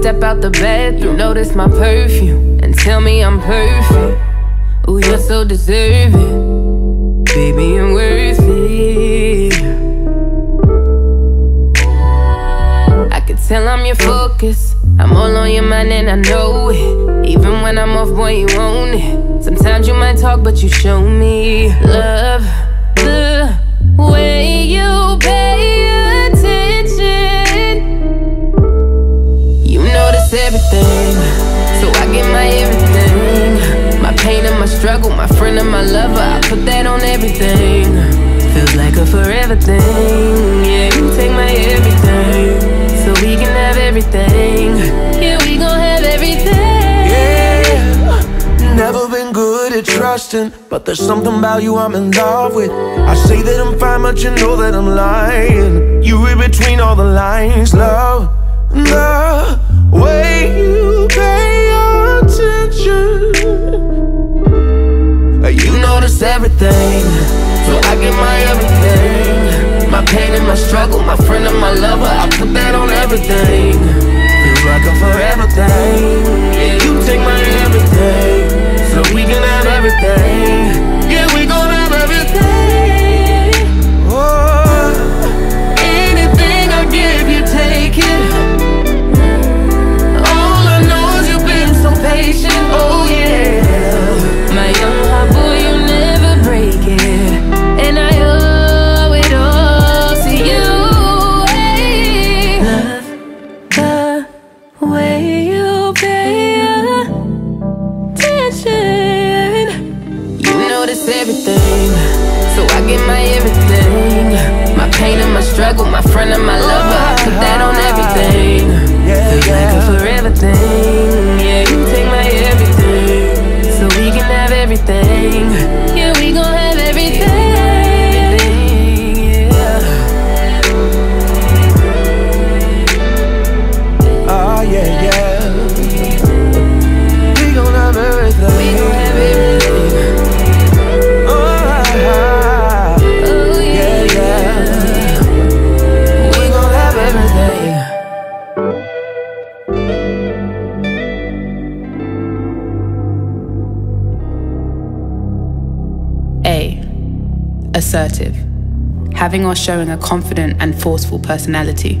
step out the bathroom, notice my perfume, and tell me I'm perfect. Oh, you're so deserving, baby, I'm worth it. I can tell I'm your focus. I'm all on your mind and I know it. Even when I'm off, boy, you own it. Sometimes you might talk, but you show me love. But there's something about you I'm in love with. I say that I'm fine, but you know that I'm lying. You read between all the lines, love. The way you pay attention. You notice everything, so I get my everything. My pain and my struggle, my friend and my lover, I put that on everything. Feels like a forever having or showing a confident and forceful personality.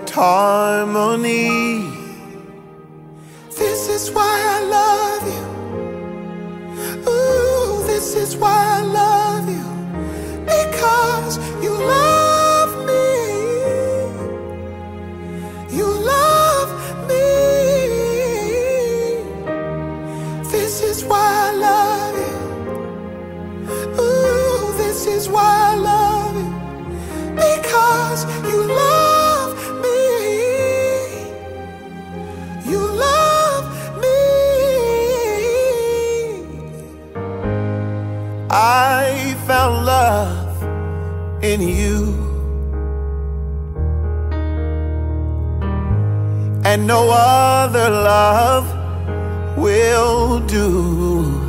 harmony. This is why I love you. Ooh, this is why I love you. In you. And no other love will do.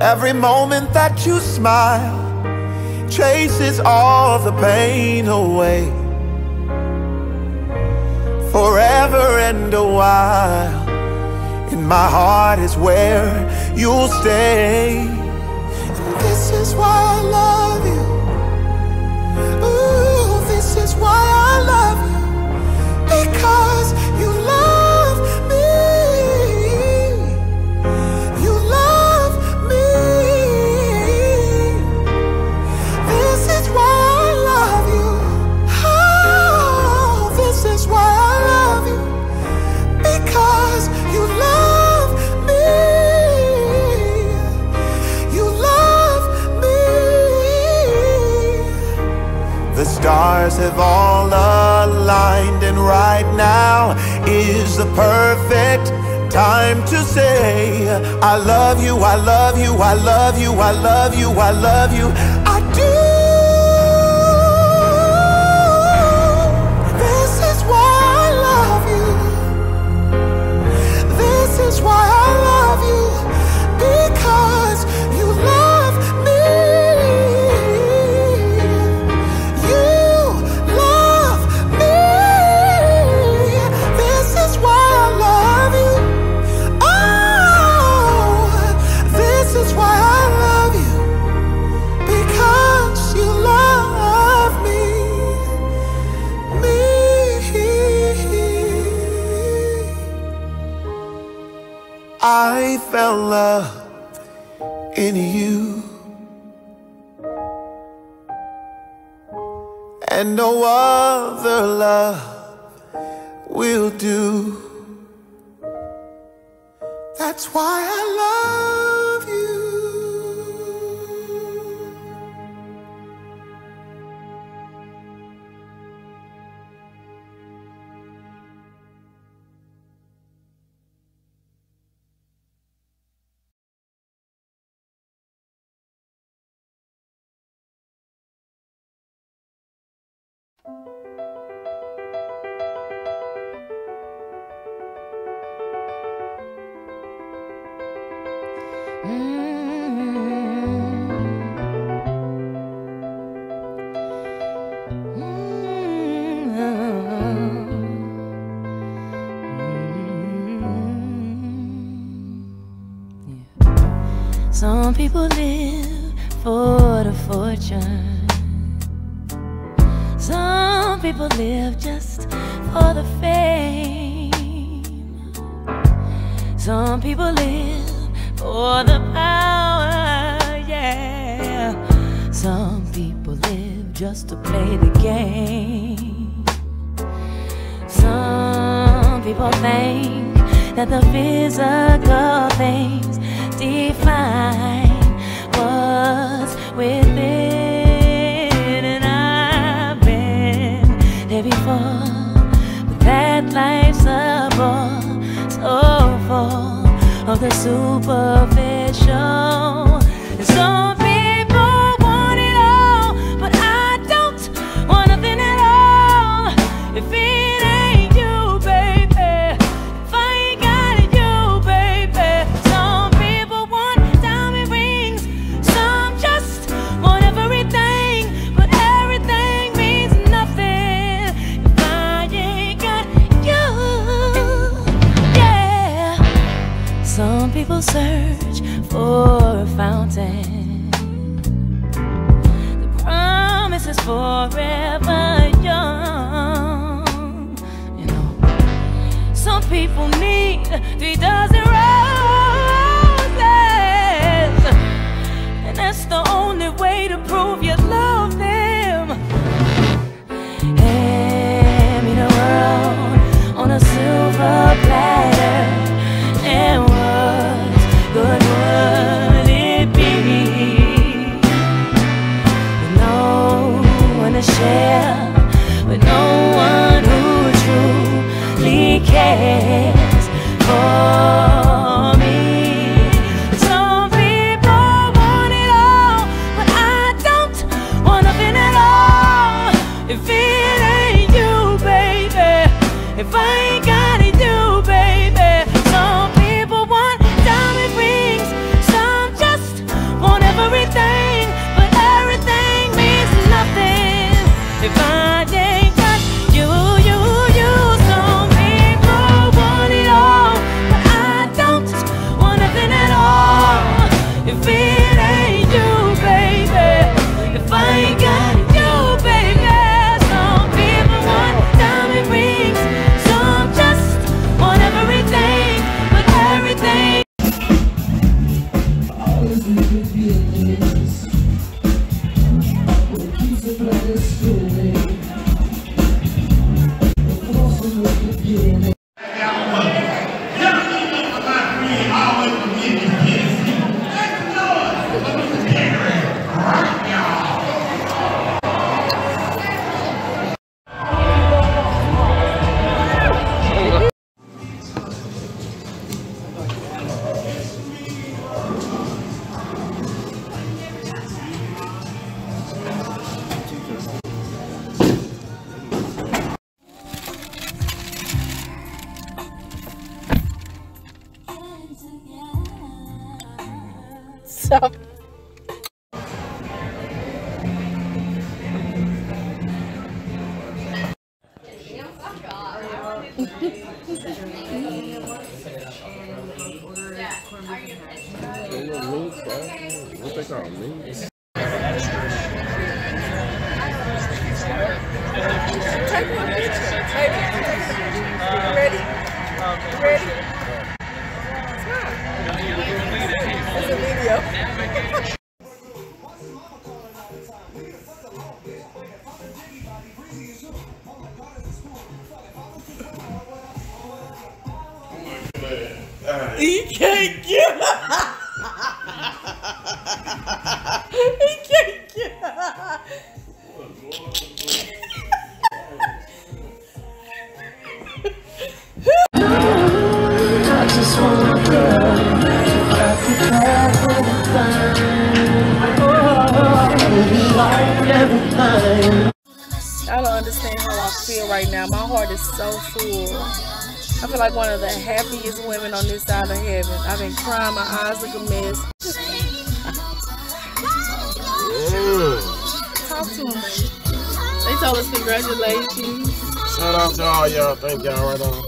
Every moment that you smile chases all the pain away. Forever and a while, in my heart is where you'll stay. Is why I love you. Ooh, this is why I love you, I love you, I love you, I love you, I do. This is why I love you. This is why I love you I found love in you. And no other love will do. That's why I love Mm-hmm. Mm-hmm. Mm-hmm. Some people live for the fortune. People live just for the fame. Some people live for the power, yeah. Some people live just to play the game. Some people think that the physical things define what's within, But that life's a bore, so full of the superficial. Some three thousand roses, and that's the only way to prove you love them. Hand me the world on a silver platter, and what good would it be? With no one to share, with no one who truly cares. Is so full. I feel like one of the happiest women on this side of heaven. I've been crying, my eyes look a mess. Talk to baby. They told us congratulations. Shout out to all y'all. Thank y'all right on.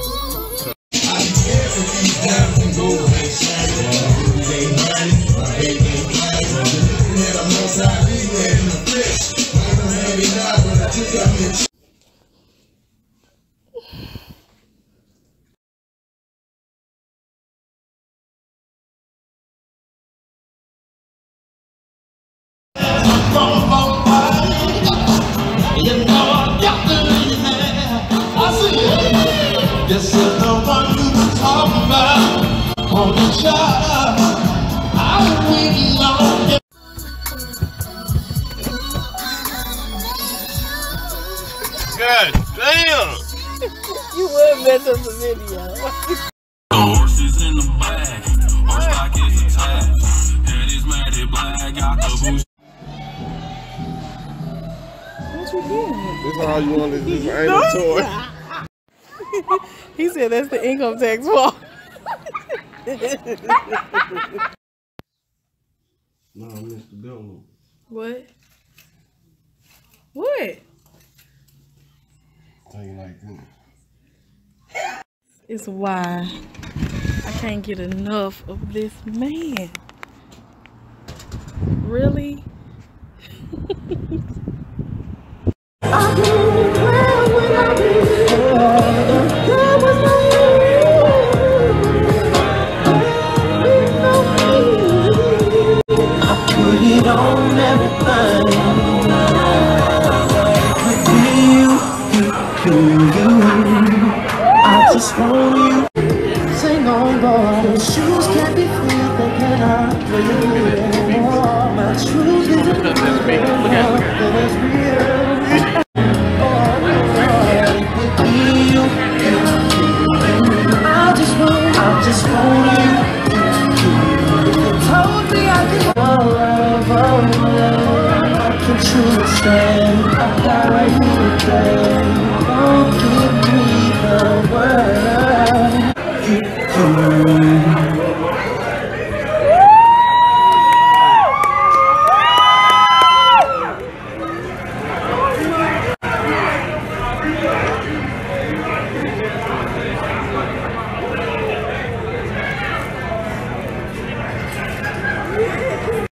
God damn! You would mess up the video. Horses in the stock is attached. Head is matted black, got the boost. What you doing? This all you want is this ain't a toy. He said that's the income tax fault. No, I missed the good one. What? What? You like this. It's why I can't get enough of this man. Really?